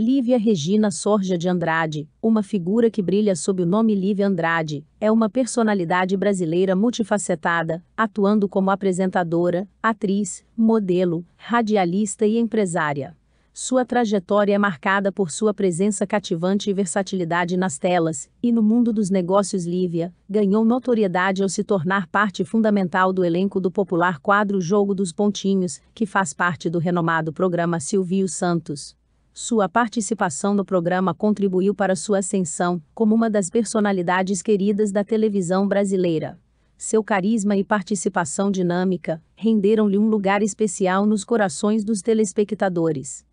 Lívia Regina Sorja de Andrade, uma figura que brilha sob o nome Lívia Andrade, é uma personalidade brasileira multifacetada, atuando como apresentadora, atriz, modelo, radialista e empresária. Sua trajetória é marcada por sua presença cativante e versatilidade nas telas, e no mundo dos negócios Lívia, ganhou notoriedade ao se tornar parte fundamental do elenco do popular quadro Jogo dos Pontinhos, que faz parte do renomado programa Silvio Santos. Sua participação no programa contribuiu para sua ascensão como uma das personalidades queridas da televisão brasileira. Seu carisma e participação dinâmica renderam-lhe um lugar especial nos corações dos telespectadores.